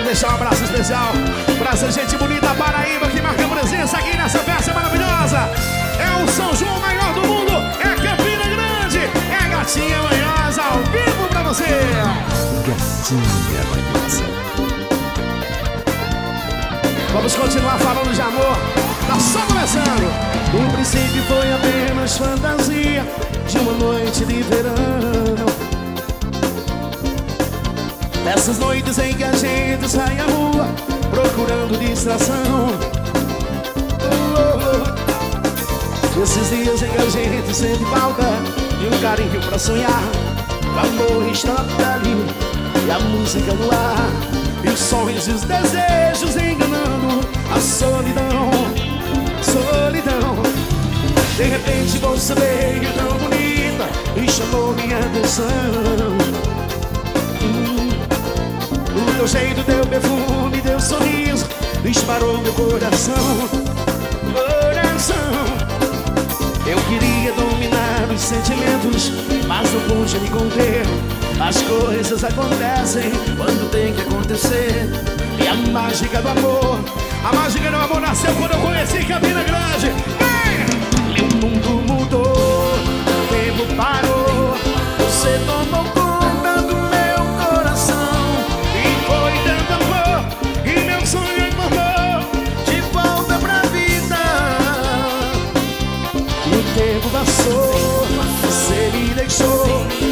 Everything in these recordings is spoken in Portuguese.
especial pra essa gente bonita Paraíba que marca presença aqui nessa festa maravilhosa. É o São João maior do mundo, é Campina Grande, é a Gatinha Manhosa ao vivo pra você. Gatinha Manhosa. Vamos continuar falando de amor, tá só começando. O princípio foi apenas fantasia de uma noite de verão. Nessas noites em que a gente sai à rua procurando distração. Oh, Esses dias em que a gente sente falta de um carinho pra sonhar. O amor está ali e a música no ar. E os sonhos e os desejos enganando a solidão, solidão. De repente você veio tão bonita e chamou minha atenção. Teu jeito, teu perfume, teu sorriso disparou meu coração, coração. Eu queria dominar os sentimentos, mas não pude me conter. As coisas acontecem quando tem que acontecer. E a mágica do amor, A mágica do amor nasceu quando eu conheci Campina Grande. Tempo passou, você me deixou.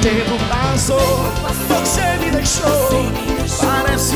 Tempo passou. Você me deixou, parece